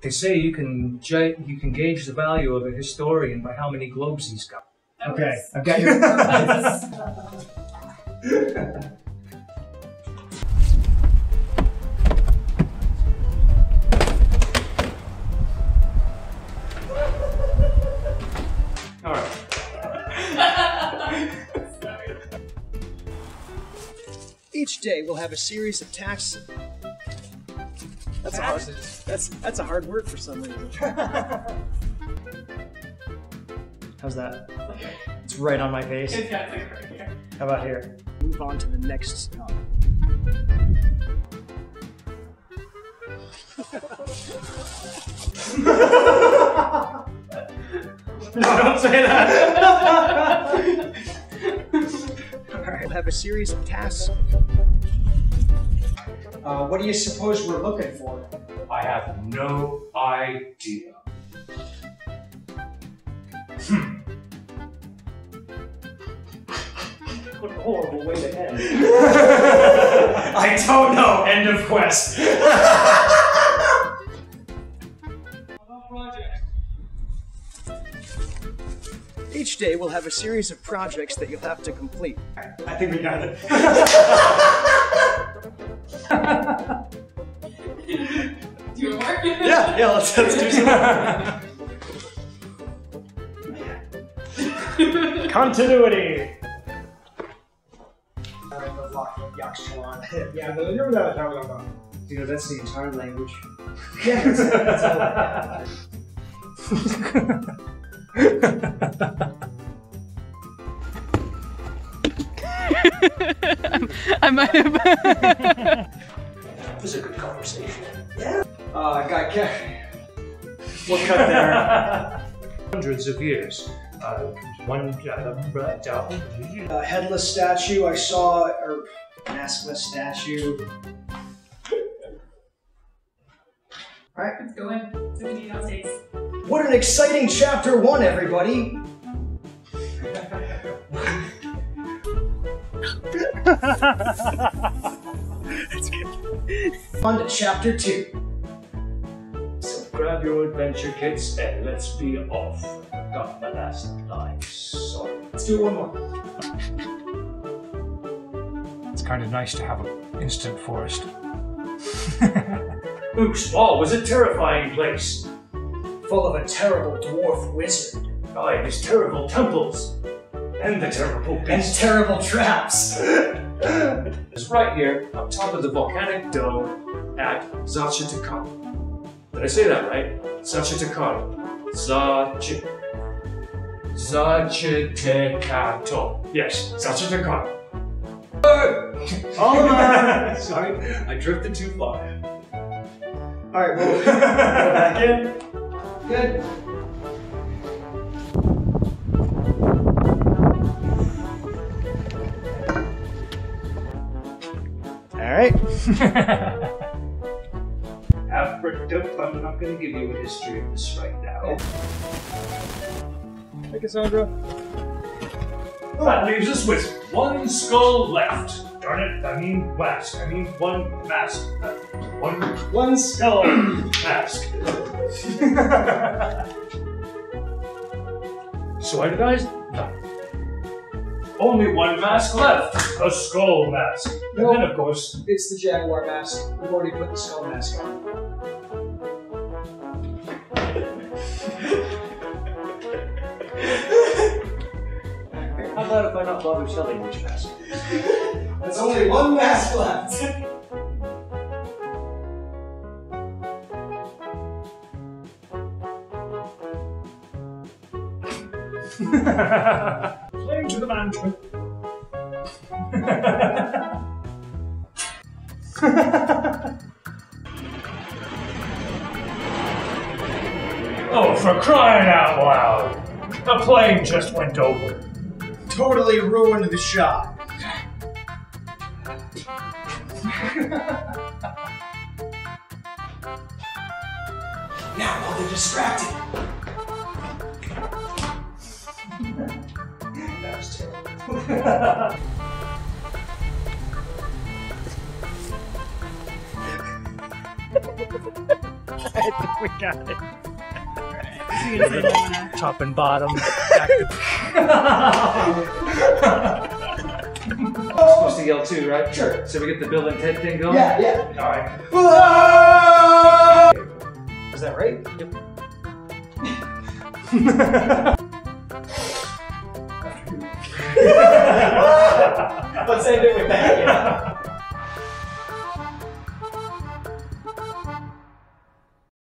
They say you can ju- you can gauge the value of a historian by how many globes he's got. Okay, I've got your. All right. Each day we'll have a series of tasks. That's a hard. That's that's a hard word for some reason. How's that? It's right on my face. It's got right here. How about here? Move on to the next topic. No, don't say that. Alright, we'll have a series of tasks. Uh, what do you suppose we're looking for? I have no idea. What a horrible way to end. I don't know. End of quest. Each day we'll have a series of projects that you'll have to complete. I think we got it. Do you want more? Yeah, yeah, let's, let's do some. more. Continuity. Yeah, but remember that how we got You know, that's the entire language. Yeah, that's, that's all I I might have. It was a good conversation. Yeah. Uh, got ca- We'll cut there. Hundreds of years. Uh, one uh, down. A headless statue I saw, or maskless statue. All right, Let's go in. So we need outtakes. What an exciting chapter one, everybody! On to chapter two. So grab your adventure kits and let's be off. Got my last line. Sorry. Let's do one more. It's kind of nice to have an instant forest. Xibalba was a terrifying place. Full of a terrible dwarf wizard. Aye, his terrible temples. And the terrible And beast. terrible traps. It's right here, up top of the volcanic dome at Zachatakan. Did I say that right? Zachatakan. Zach... Zachatakan. Yes, Zachatakan. Oliver! Sorry, I drifted too far. Alright, well, go back in. Good. Alright. Abracadabra, I'm not going to give you a history of this right now. Hey, Cassandra. That leaves us with one skull left. Darn it, I mean mask. I mean one mask. One, one skull mask. so I devised no. Only one mask left. A skull mask. No. And then, of course, It's the Jaguar mask. We've already put the skull mask on. how about if I not bother telling which mask? There's only one mask left. Playing to the management. oh, for crying out loud! The plane just went over. totally ruined the shot. now, while they're distracted. that was terrible. I think we got it. You can say that. Top and bottom. Back to supposed to yell too, right? Sure. So we get the Bill and Ted thing going? Yeah, yeah. Alright. Is that right? Let's end it with that. Yeah.